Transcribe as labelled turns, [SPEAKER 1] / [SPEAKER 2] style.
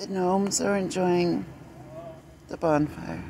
[SPEAKER 1] The gnomes are enjoying the bonfire.